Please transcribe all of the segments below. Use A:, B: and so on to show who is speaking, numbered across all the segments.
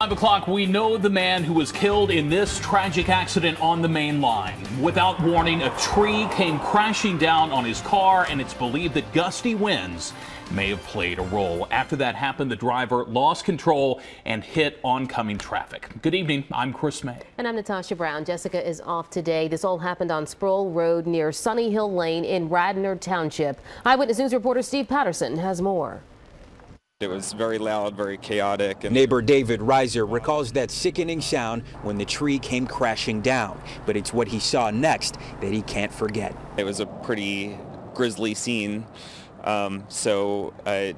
A: 5 o'clock, we know the man who was killed in this tragic accident on the main line. Without warning, a tree came crashing down on his car, and it's believed that gusty winds may have played a role. After that happened, the driver lost control and hit oncoming traffic. Good evening. I'm Chris May.
B: And I'm Natasha Brown. Jessica is off today. This all happened on Sproul Road near Sunny Hill Lane in Radnor Township. Eyewitness News reporter Steve Patterson has more.
C: It was very loud, very chaotic.
D: And Neighbor David Reiser recalls that sickening sound when the tree came crashing down, but it's what he saw next that he can't forget.
C: It was a pretty grisly scene. Um, so, I,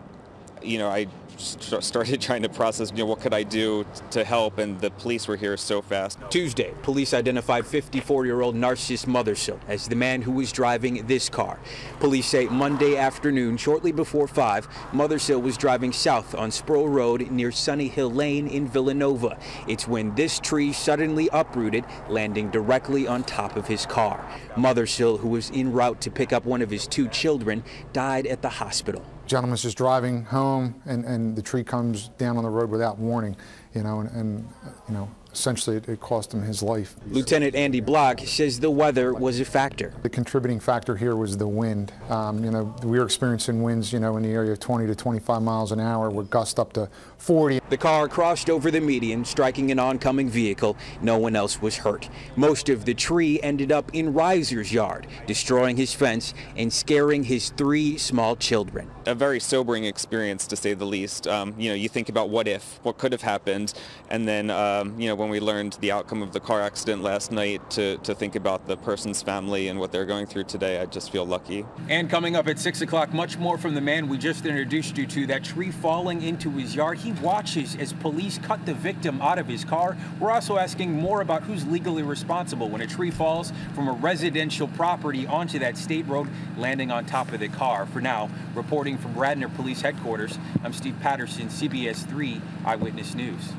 C: you know, I started trying to process, you know, what could I do to help, and the police were here so fast.
D: Tuesday, police identified 54-year-old Narcissus Mothersill as the man who was driving this car. Police say Monday afternoon, shortly before 5, Mothersill was driving south on Sproul Road near Sunny Hill Lane in Villanova. It's when this tree suddenly uprooted, landing directly on top of his car. Mothersill, who was en route to pick up one of his two children, died at the hospital
E: gentleman's just driving home and, and the tree comes down on the road without warning, you know, and, and you know, essentially it, it, cost him his life.
D: Lieutenant Andy Block says the weather was a factor.
E: The contributing factor here was the wind. Um, you know, we were experiencing winds, you know, in the area of 20 to 25 miles an hour with gusts up to 40.
D: The car crossed over the median, striking an oncoming vehicle. No one else was hurt. Most of the tree ended up in Reiser's yard, destroying his fence and scaring his three small children.
C: A very sobering experience, to say the least. Um, you know, you think about what if, what could have happened, and then, um, you know, when we learned the outcome of the car accident last night to, to think about the person's family and what they're going through today, I just feel lucky.
F: And coming up at 6 o'clock, much more from the man we just introduced you to, that tree falling into his yard. He watches as police cut the victim out of his car. We're also asking more about who's legally responsible when a tree falls from a residential property onto that state road, landing on top of the car. For now, reporting from Radnor Police Headquarters, I'm Steve Patterson, CBS 3 Eyewitness News.